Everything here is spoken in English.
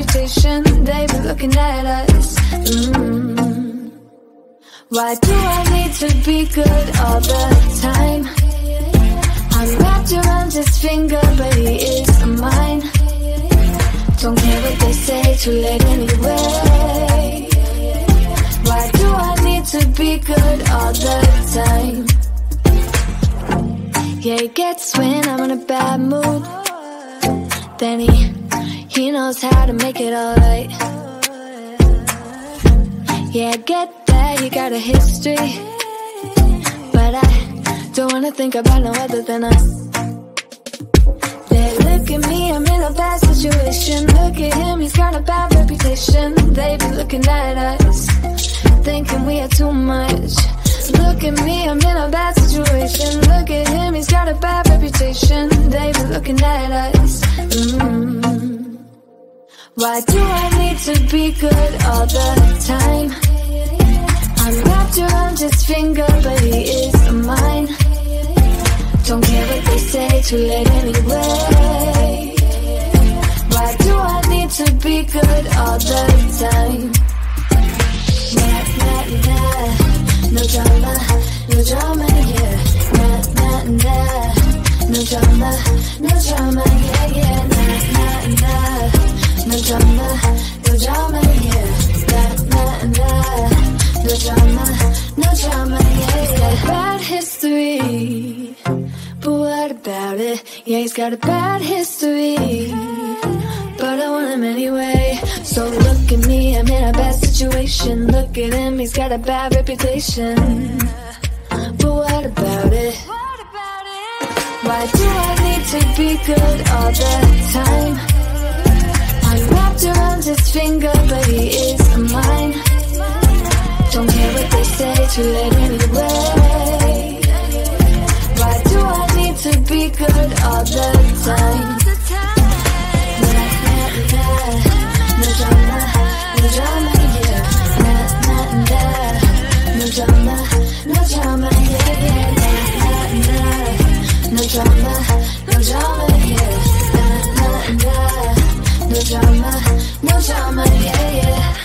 reputation. They be looking at us. Mm. Why do I need to be good all the time? I'm wrapped around his finger, but he is mine. Don't care what they say, too late anyway. Why do I need to be good all the time? Yeah, he gets when I'm in a bad mood. Then he, he knows how to make it alright. Yeah, I get that you got a history. But I don't wanna think about no other than us. They look at me, I'm in a bad situation. Look at him, he's got a bad reputation. They be looking at us, thinking we are too much. Look at me, I'm in a bad situation. Look at him, he's got a bad reputation. They be looking at us. Mm. Why do I need to be good all the time? I'm wrapped around his finger, but he is mine. Don't care what they say, too late anyway. Why do I need to be good all the time? Nah, nah, nah, no drama, no drama, yeah. Nah, nah, nah, no drama, no drama, yeah, yeah. Nah, nah, nah, no drama, no drama, yeah. No drama, no drama, yeah, yeah. Bad history. But what about it? Yeah, he's got a bad history. But I want him anyway. So look at me, I'm in a bad situation. Look at him, he's got a bad reputation. But what about it? Why do I need to be good all the time? Wrapped around his finger, but he is mine. Don't care what they say, too late anyway. Why do I need to be good all the time? No drama, no drama, yeah. Nah, nah, nah, no drama, no drama, yeah, yeah. Nah, nah, nah, no drama, no drama, no drama, no drama, yeah, yeah.